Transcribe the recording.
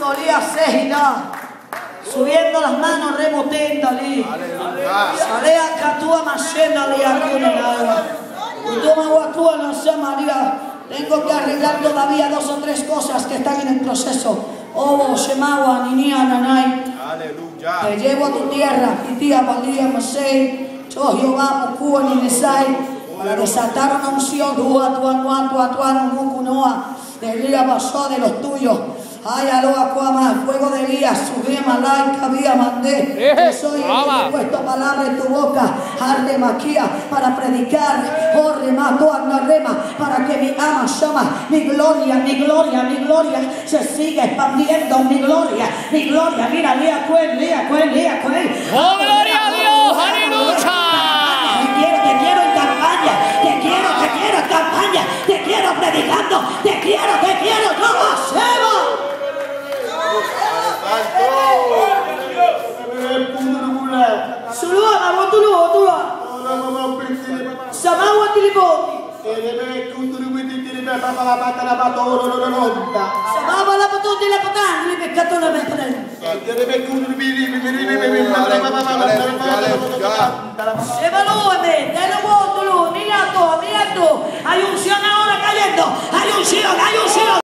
solía sejida. Subiendo las manos, remotenda li. Salea catua machena li akunenada. Toma guatúa no sé María. Tengo que arreglar todavía dos o tres cosas que están en el proceso. Oh, Shemawa, Ninia, Nanay. Aleluya. Te llevo a tu tierra, y tía Valía Masei, yo Jehová Mukua Ninesai, para desatar una unción, Dua, Tuan, Tuan, Tuan, Tuan, Mukunoa, de Elías pasó de los tuyos. Ay, aloha, cuama, fuego de Elías, subí malai, cabía, mandé. Yo soy el que he puesto palabra en tu boca, arde maquía, para predicar, oh, rema, rema, para que mi ama llama, mi gloria, mi gloria, mi gloria, se siga expandiendo, mi gloria, mi gloria, mira, lía, cuen, lía, cuen, lía, cuen. i voti. E le me contribuiti la patta la patta ora non onda. Se la patta la patta mi peccato la la patta valore